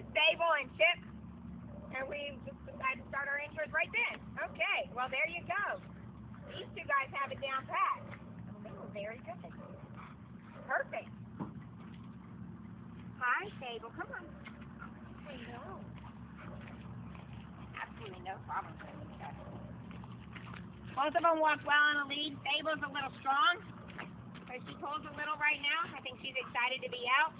is Sable and Chip. And we just decided to start our intros right then. Okay, well, there you go. These two guys have it down pat. They were very good. Perfect. Hi, Sable. Come on. Hello. Absolutely no problem. Both of them walk well on a lead. Sable's a little strong, But she pulls a little right now. I think she's excited to be out.